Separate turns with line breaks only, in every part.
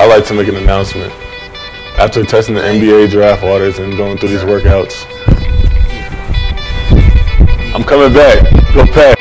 I'd like to make an announcement. After testing the NBA draft waters and going through these workouts, I'm coming back. Go pack.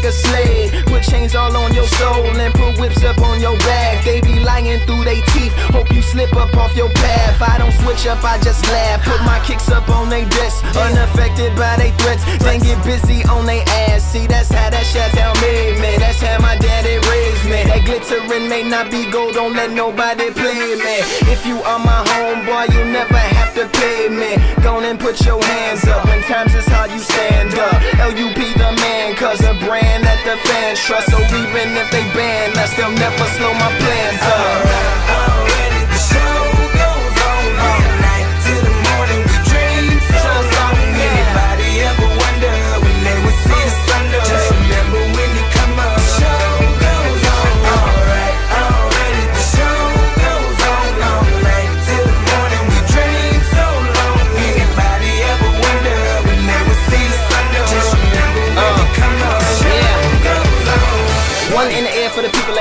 Like a slave, put chains all on your soul and put whips up on your back. They be lying through they teeth, hope you slip up off your path. I don't switch up, I just laugh. Put my kicks up on they desk, unaffected by they threats. Then get busy on they ass. See, that's how that shit tell me, man. That's how my daddy raised me. That glittering may not be gold, don't let nobody play me. If you are my homeboy, you never have to pay me. Go and put your hands up. When times the fans trust. So even if they ban us, they'll never slow my plans up.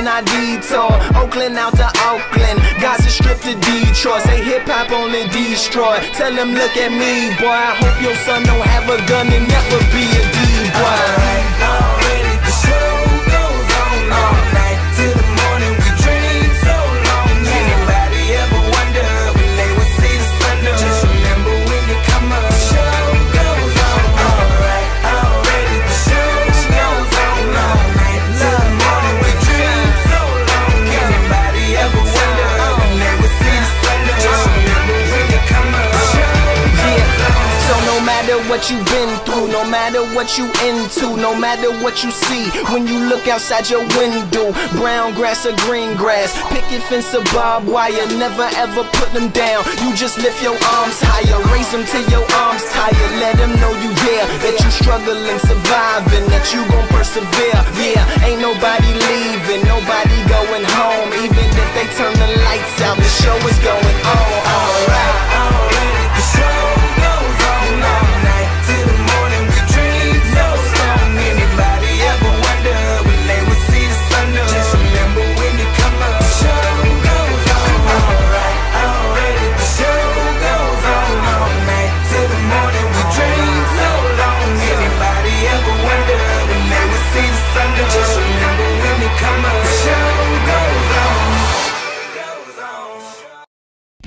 then I detour, Oakland out to Oakland, Gaza Strip to Detroit. Say hip hop only destroy. Tell them look at me, boy. I hope your son don't have a gun and never be a D boy. What you've been through, no matter what you into, no matter what you see, when you look outside your window, brown grass or green grass, picket fence or barbed wire, never ever put them down. You just lift your arms higher, raise them till your arms tired. Let them know you there, that you struggling, surviving, that you gon' persevere. Yeah, ain't nobody